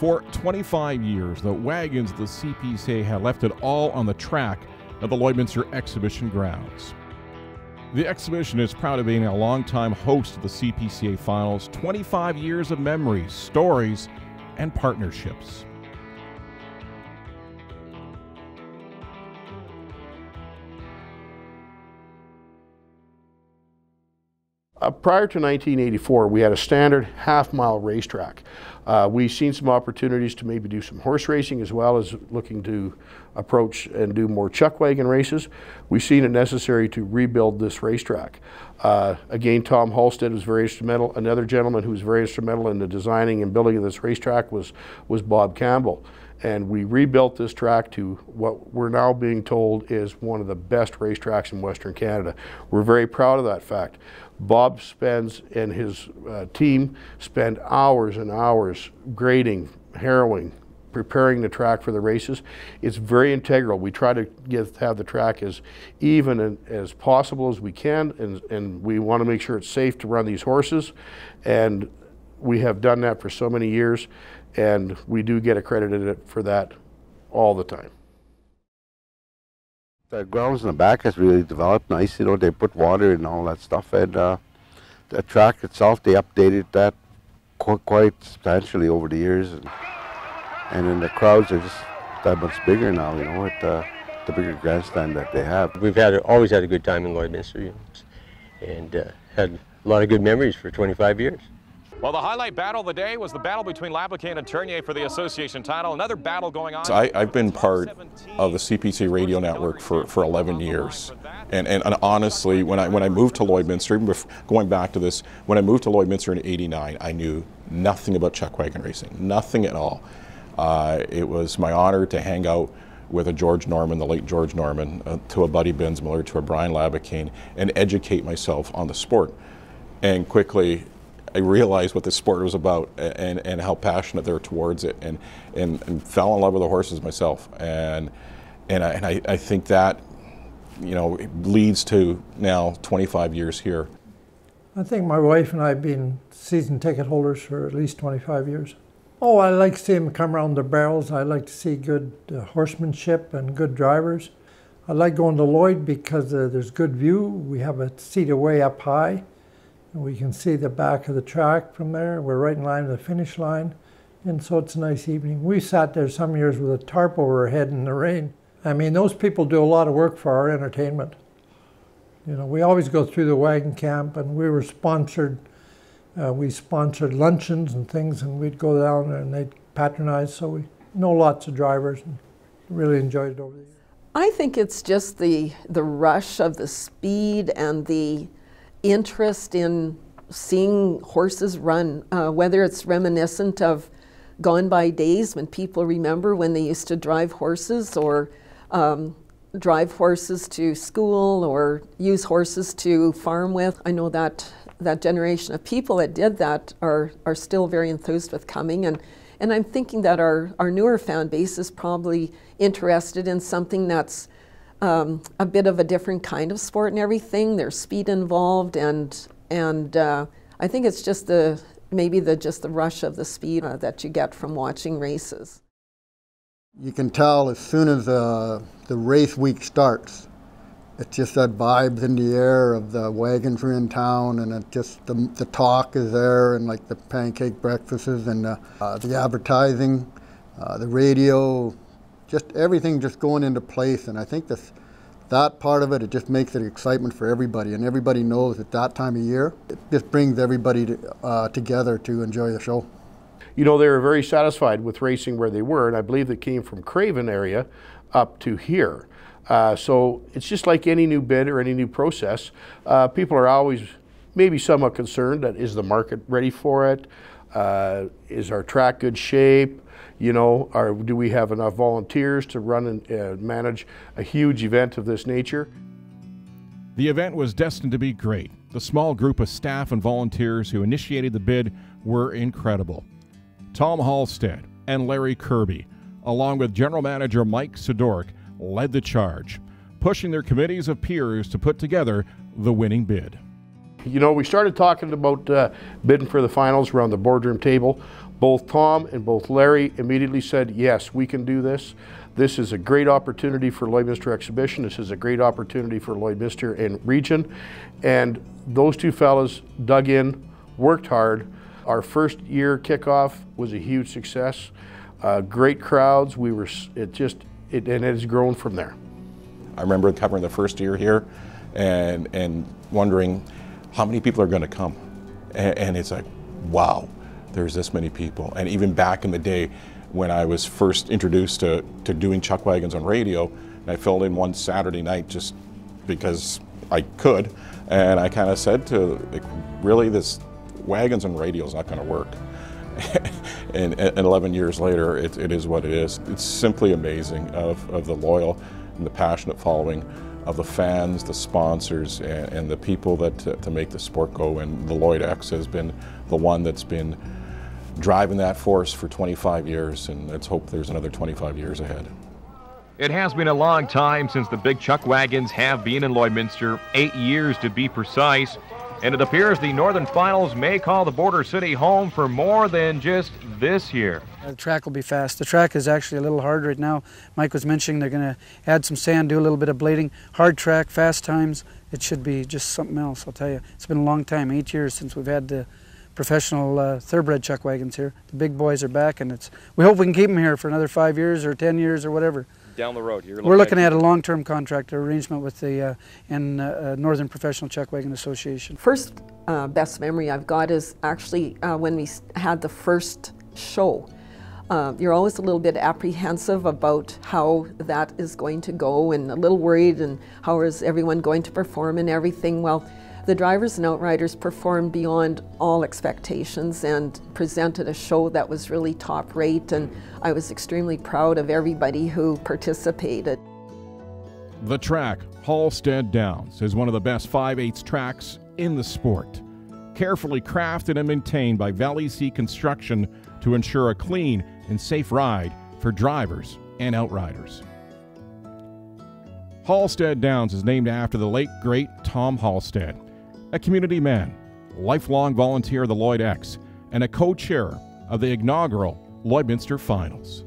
For 25 years, the wagons of the CPCA have left it all on the track at the Lloydminster Exhibition Grounds. The exhibition is proud of being a longtime host of the CPCA Finals, 25 years of memories, stories, and partnerships. Uh, prior to 1984, we had a standard half-mile racetrack. Uh, we've seen some opportunities to maybe do some horse racing as well as looking to approach and do more chuck wagon races. We've seen it necessary to rebuild this racetrack. Uh, again, Tom Halstead was very instrumental. Another gentleman who was very instrumental in the designing and building of this racetrack was, was Bob Campbell and we rebuilt this track to what we're now being told is one of the best racetracks in Western Canada. We're very proud of that fact. Bob spends and his uh, team spend hours and hours grading, harrowing, preparing the track for the races. It's very integral. We try to get have the track as even and as possible as we can, and, and we want to make sure it's safe to run these horses. And we have done that for so many years and we do get accredited for that all the time. The grounds in the back has really developed nice. You know, they put water and all that stuff, and uh, the track itself they updated that quite, quite substantially over the years, and and then the crowds are just that much bigger now. You know, at uh, the bigger grandstand that they have. We've had always had a good time in Lloydminster, and uh, had a lot of good memories for 25 years. Well, the highlight battle of the day was the battle between Laboucan and Ternier for the association title. Another battle going on. So I, have been part of the CPC radio network for, for 11 years. And, and, and, honestly, when I, when I moved to Lloydminster, going back to this, when I moved to Lloydminster in 89, I knew nothing about chuck wagon racing, nothing at all. Uh, it was my honor to hang out with a George Norman, the late George Norman, uh, to a Buddy Bensmiller, to a Brian Laboucan, and educate myself on the sport. And quickly, I realized what the sport was about and, and how passionate they're towards it and, and, and fell in love with the horses myself. And, and, I, and I, I think that, you know, leads to now 25 years here. I think my wife and I have been season ticket holders for at least 25 years. Oh, I like to see them come around the barrels. I like to see good uh, horsemanship and good drivers. I like going to Lloyd because uh, there's good view. We have a seat away up high. We can see the back of the track from there. We're right in line with the finish line. And so it's a nice evening. We sat there some years with a tarp over our head in the rain. I mean, those people do a lot of work for our entertainment. You know, we always go through the wagon camp and we were sponsored, uh, we sponsored luncheons and things and we'd go down there and they'd patronize. So we know lots of drivers and really enjoyed it over the years. I think it's just the, the rush of the speed and the interest in seeing horses run, uh, whether it's reminiscent of gone by days when people remember when they used to drive horses or um, drive horses to school or use horses to farm with. I know that that generation of people that did that are, are still very enthused with coming and and I'm thinking that our, our newer fan base is probably interested in something that's um, a bit of a different kind of sport and everything. There's speed involved, and and uh, I think it's just the maybe the just the rush of the speed uh, that you get from watching races. You can tell as soon as uh, the race week starts, it's just that vibes in the air of the wagons are in town, and it just the, the talk is there, and like the pancake breakfasts and the, uh, the advertising, uh, the radio, just everything just going into place. And I think this, that part of it, it just makes it excitement for everybody. And everybody knows at that time of year, it just brings everybody to, uh, together to enjoy the show. You know, they were very satisfied with racing where they were, and I believe they came from Craven area up to here. Uh, so it's just like any new bid or any new process. Uh, people are always maybe somewhat concerned that is the market ready for it? Uh, is our track good shape? You know, are, do we have enough volunteers to run and uh, manage a huge event of this nature? The event was destined to be great. The small group of staff and volunteers who initiated the bid were incredible. Tom Halstead and Larry Kirby, along with General Manager Mike Sidoric, led the charge, pushing their committees of peers to put together the winning bid. You know, we started talking about uh, bidding for the finals around the boardroom table Both Tom and both Larry immediately said, yes, we can do this. This is a great opportunity for Lloydminster Exhibition. This is a great opportunity for Lloydminster and region. And those two fellas dug in, worked hard. Our first year kickoff was a huge success. Uh, great crowds. We were, it just, it, and it has grown from there. I remember covering the first year here and, and wondering how many people are going to come. And, and it's like, wow, there's this many people. And even back in the day when I was first introduced to, to doing chuck wagons on radio, and I filled in one Saturday night just because I could, and I kind of said to, like, really, this wagons and radio is not going to work. and, and, 11 years later, it, it is what it is. It's simply amazing of, of the loyal and the passionate following of the fans, the sponsors, and, and the people that to, to, make the sport go. And the Lloyd X has been the one that's been driving that force for 25 years, and let's hope there's another 25 years ahead. It has been a long time since the big chuck wagons have been in Lloydminster, eight years to be precise. And it appears the Northern Finals may call the Border City home for more than just this year. The track will be fast. The track is actually a little hard right now. Mike was mentioning they're going to add some sand, do a little bit of blading. Hard track, fast times. It should be just something else, I'll tell you. It's been a long time, eight years since we've had the professional uh, thoroughbred chuck wagons here. The big boys are back, and it's. we hope we can keep them here for another five years or 10 years or whatever down the road? Looking We're looking at, at a long-term contract arrangement with the uh, and, uh, uh, Northern Professional Chuck Wagon Association. First uh, best memory I've got is actually uh, when we had the first show. Uh, you're always a little bit apprehensive about how that is going to go and a little worried and how is everyone going to perform and everything. Well, the drivers and outriders performed beyond all expectations and presented a show that was really top rate and I was extremely proud of everybody who participated. The track, Halstead Downs, is one of the best 5 8 tracks in the sport. Carefully crafted and maintained by Valley C Construction to ensure a clean and safe ride for drivers and outriders. Halstead Downs is named after the late great Tom Halstead, a community man, lifelong volunteer of the Lloyd X, and a co chair of the inaugural Lloydminster Finals.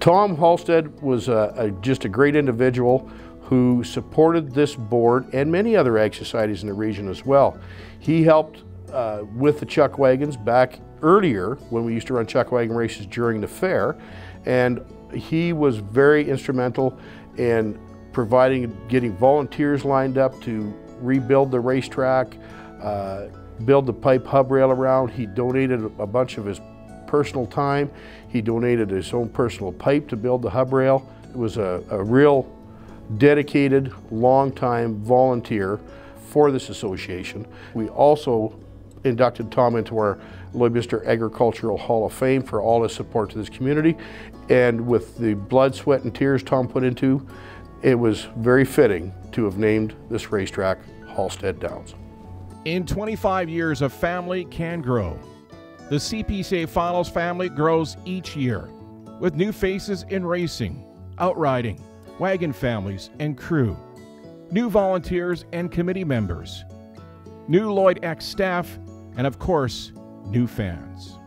Tom Halstead was a, a, just a great individual who supported this board and many other ag societies in the region as well. He helped uh, with the chuck wagons back earlier when we used to run chuck wagon races during the fair, and he was very instrumental in providing, getting volunteers lined up to rebuild the racetrack, uh, build the pipe hub rail around. He donated a bunch of his personal time. He donated his own personal pipe to build the hub rail. It was a, a real dedicated, long-time volunteer for this association. We also inducted Tom into our Lloydminster Agricultural Hall of Fame for all his support to this community. And with the blood, sweat, and tears Tom put into, it was very fitting to have named this racetrack Halstead Downs. In 25 years, a family can grow. The CPCA Finals family grows each year with new faces in racing, outriding, wagon families, and crew, new volunteers and committee members, new Lloyd X staff, and of course, new fans.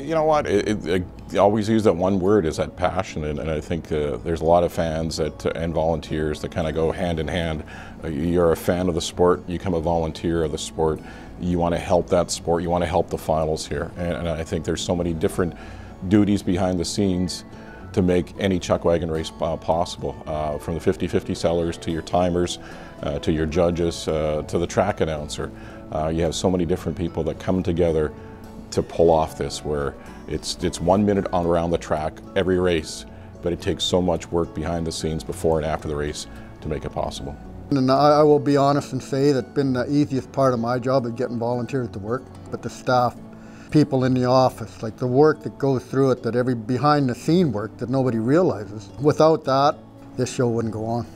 You know what? It, it, always use that one word is that passion, and, and I think uh, there's a lot of fans that uh, and volunteers that kind of go hand in hand. Uh, you're a fan of the sport, you become a volunteer of the sport. You want to help that sport. You want to help the finals here, and, and I think there's so many different duties behind the scenes to make any chuck wagon race uh, possible, uh, from the 50-50 sellers to your timers, uh, to your judges, to the track announcer. You have so many different people that come together to pull off this where it's, it's one minute on around the track every race, but it takes so much work behind the scenes before and after the race to make it possible. And I will be honest and say that's been the easiest part of my job is getting volunteers to work, but the staff, people in the office, like the work that goes through it, that every behind the scene work that nobody realizes. Without that, this show wouldn't go on.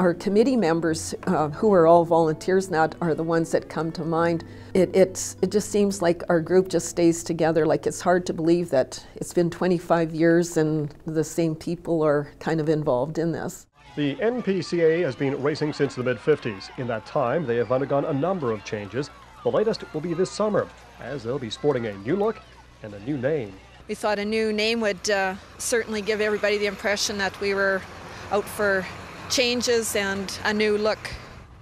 Our committee members, uh, who are all volunteers now, are the ones that come to mind. It, it's, it just seems like our group just stays together. Like it's hard to believe that it's been 25 years and the same people are kind of involved in this. The NPCA has been racing since the mid 50s. In that time, they have undergone a number of changes. The latest will be this summer, as they'll be sporting a new look and a new name. We thought a new name would uh, certainly give everybody the impression that we were out for changes and a new look.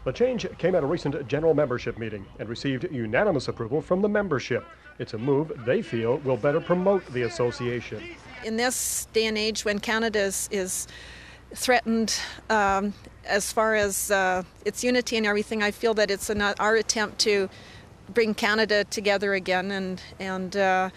The change came at a recent general membership meeting and received unanimous approval from the membership. It's a move they feel will better promote the association. In this day and age when Canada is, is threatened um, as far as uh, its unity and everything, I feel that it's an, our attempt to bring Canada together again. And, and uh,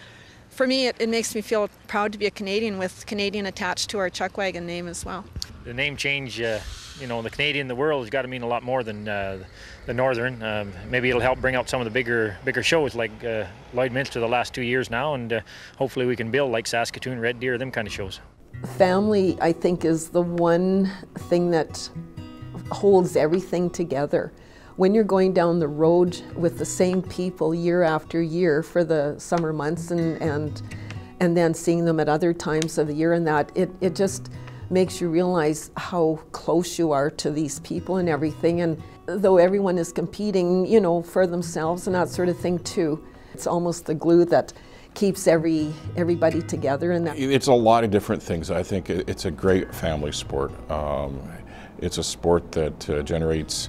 for me, it, it, makes me feel proud to be a Canadian with Canadian attached to our chuck wagon name as well. The name change, uh, you know, the Canadian, the world has got to mean a lot more than uh, the Northern. Um, maybe it'll help bring out some of the bigger bigger shows like uh, Lloydminster the last two years now, and uh, hopefully we can build like Saskatoon, Red Deer, them kind of shows. Family, I think, is the one thing that holds everything together. When you're going down the road with the same people year after year for the summer months and, and, and then seeing them at other times of the year and that, it, it just makes you realize how close you are to these people and everything. And though everyone is competing, you know, for themselves and that sort of thing too, it's almost the glue that keeps every everybody together and that it's a lot of different things. I think it's a great family sport. Um, it's a sport that uh, generates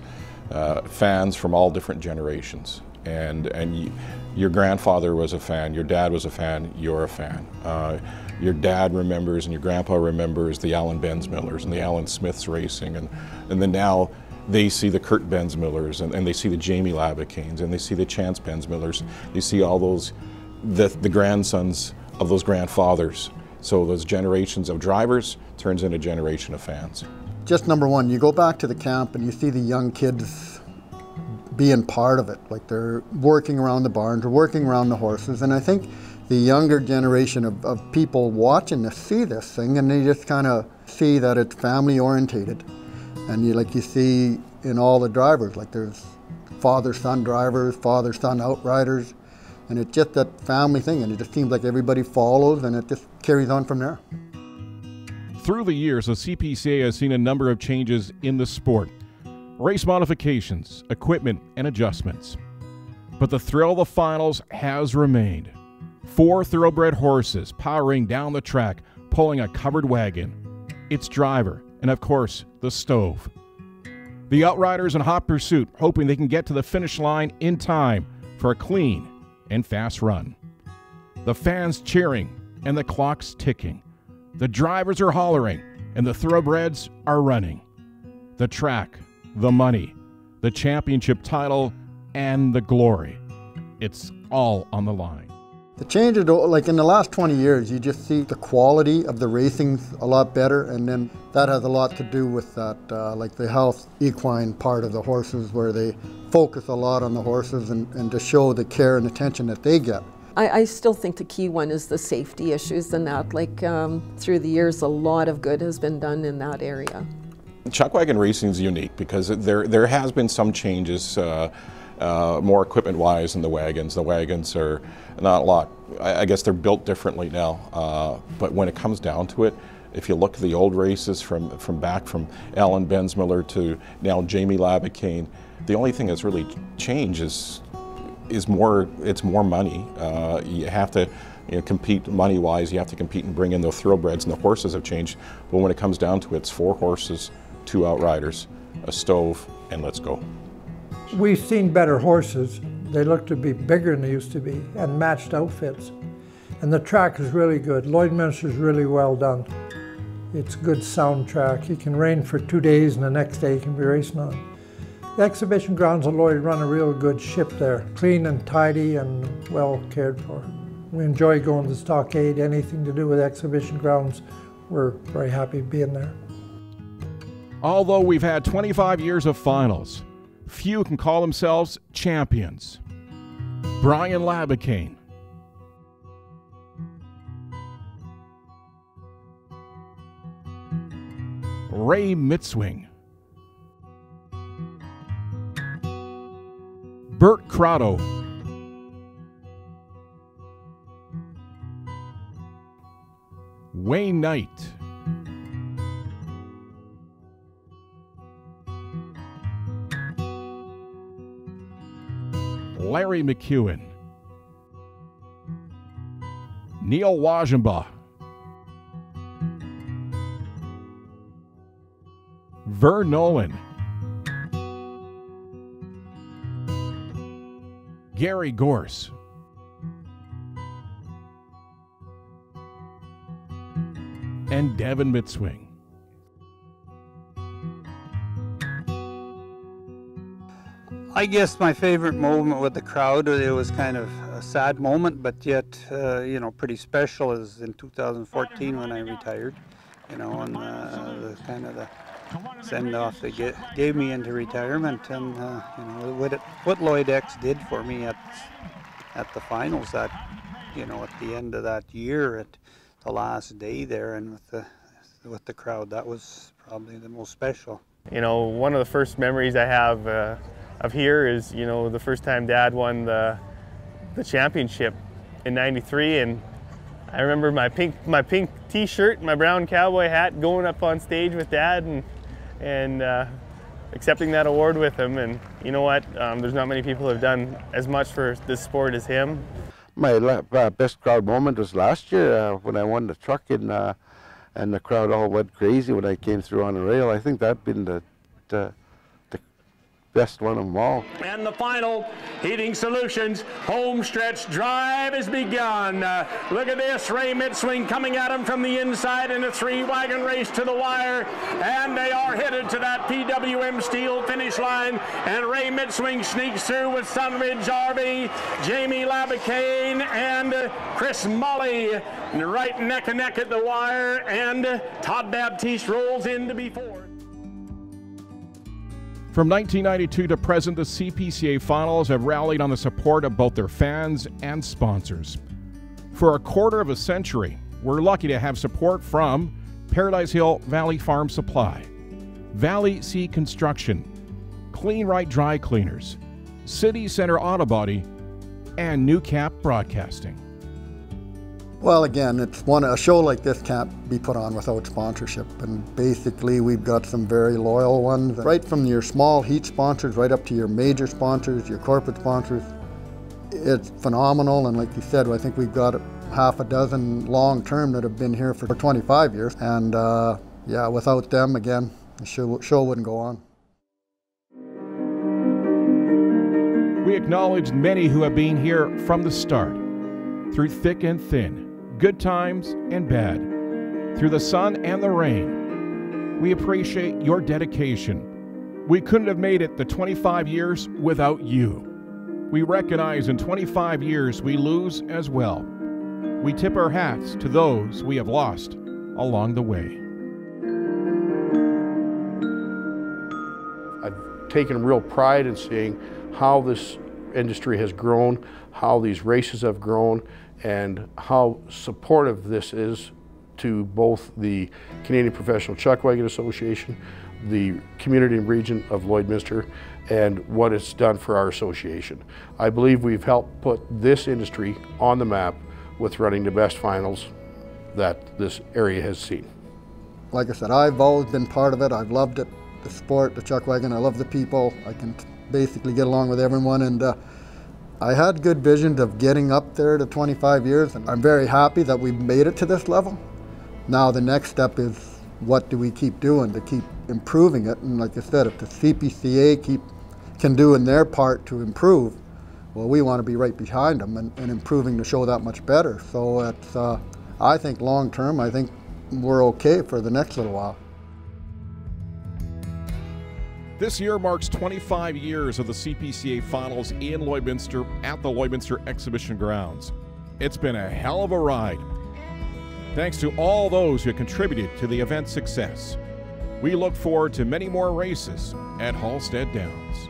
uh, fans from all different generations. And and your grandfather was a fan your dad was a fan you're a fan. Uh, your dad remembers and your grandpa remembers the Alan Bensmillers and the Alan Smiths racing and and then now they see the Kurt Bensmillers and, and they see the Jamie Laboucans and they see the Chance Bensmillers. They see all those the, the grandsons of those grandfathers. So those generations of drivers turns into a generation of fans. Just number one, you go back to the camp and you see the young kids being part of it. Like they're working around the barns or working around the horses. And I think the younger generation of, of people watching this see this thing and they just kind of see that it's family orientated. And you like you see in all the drivers, like there's father-son drivers, father-son outriders, and it's just that family thing, and it just seems like everybody follows, and it just carries on from there. Through the years, the CPCA has seen a number of changes in the sport race modifications, equipment, and adjustments. But the thrill of the finals has remained. Four thoroughbred horses powering down the track, pulling a covered wagon, its driver, and of course, the stove. The Outriders in hot pursuit, hoping they can get to the finish line in time for a clean and fast run. The fans cheering and the clock's ticking. The drivers are hollering and the thoroughbreds are running. The track, the money, the championship title, and the glory. It's all on the line. The changes, like in the last 20 years, you just see the quality of the racing a lot better, and then that has a lot to do with that, uh, like the health equine part of the horses, where they focus a lot on the horses and, and to show the care and attention that they get. I, I still think the key one is the safety issues and that. Like um, through the years, a lot of good has been done in that area. Chuckwagon racing is unique because there there has been some changes. Uh, uh, more equipment wise than the wagons. The wagons are not a lot, I, guess they're built differently now. Uh, but when it comes down to it, if you look at the old races from, from back from Alan Bensmiller to now Jamie Laboucan, the only thing that's really changed is, is more, it's more money. Uh, you have to you know, compete money wise, you have to compete and bring in the thoroughbreds, and the horses have changed. But when it comes down to it, it's four horses, two outriders, a stove, and let's go. We've seen better horses. They look to be bigger than they used to be and matched outfits. And the track is really good. Lloydminster is really well done. It's good sound track. You can rain for two days and the next day you can be racing on. The exhibition grounds at Lloyd run a real good ship there. Clean and tidy and well cared for. We enjoy going to Stockade. Anything to do with exhibition grounds, we're very happy being there. Although we've had 25 years of finals, few can call themselves champions. Brian Laboucan. Ray Mitsuing. Bert Crotto. Wayne Knight. Larry McEwen. Neil Wagenbaugh, Vern Nolan, Gary Gorse, and Devin Mitsuing. I guess my favorite moment with the crowd, it was kind of a sad moment, but yet, uh, you know, pretty special is in 2014 when I retired, you know, and uh, the kind of the send off they get, gave me into retirement and, uh, you know, what, it, what Lloyd X did for me at, at the finals that, you know, at the end of that year, at the last day there and with the, with the crowd, that was probably the most special. You know, one of the first memories I have uh, of here is, you know, the first time Dad won the, the championship in 93 and I remember my pink my pink t-shirt, my brown cowboy hat going up on stage with Dad and and uh, accepting that award with him and you know what, um, there's not many people who have done as much for this sport as him. My uh, best crowd moment was last year uh, when I won the truck in, uh, and the crowd all went crazy when I came through on the rail. I think that been the, the best one of them all. And the final Heating Solutions home stretch drive has begun. Uh, look at this, Ray Mitsuing coming at him from the inside in a three-wagon race to the wire, and they are headed to that PWM Steel finish line, and Ray Mitsuing sneaks through with Sunridge RV, Jamie Laboucan, and uh, Chris Molle right neck and neck at the wire, and uh, Todd Baptiste rolls in to be fourth. From 1992 to present, the CPCA finals have rallied on the support of both their fans and sponsors. For a quarter of a century, we're lucky to have support from Paradise Hill Valley Farm Supply, Valley Sea Construction, Clean Right Dry Cleaners, City Center Auto Body, and Newcap Broadcasting. Well, again, it's one a show like this can't be put on without sponsorship, and basically we've got some very loyal ones, right from your small heat sponsors right up to your major sponsors, your corporate sponsors. It's phenomenal, and like you said, I think we've got half a dozen long term that have been here for 25 years, and uh, yeah, without them, again, the show, show wouldn't go on. We acknowledge many who have been here from the start, through thick and thin good times and bad, through the sun and the rain. We appreciate your dedication. We couldn't have made it the 25 years without you. We recognize in 25 years we lose as well. We tip our hats to those we have lost along the way. I've taken real pride in seeing how this industry has grown, how these races have grown, and how supportive this is to both the Canadian Professional Chuck Wagon Association, the community and region of Lloydminster, and what it's done for our association. I believe we've helped put this industry on the map with running the best finals that this area has seen. Like I said, I've always been part of it. I've loved it, the sport, the chuck wagon. I love the people. I can basically get along with everyone, and uh, I had good visions of getting up there to 25 years, and I'm very happy that we've made it to this level. Now the next step is what do we keep doing to keep improving it? And like I said, if the CPCA keep can do in their part to improve, well, we want to be right behind them and, and improving to show that much better. So it's, uh, I think long term, I think we're okay for the next little while. This year marks 25 years of the CPCA finals in Lloydminster at the Lloydminster Exhibition Grounds. It's been a hell of a ride. Thanks to all those who contributed to the event's success. We look forward to many more races at Halstead Downs.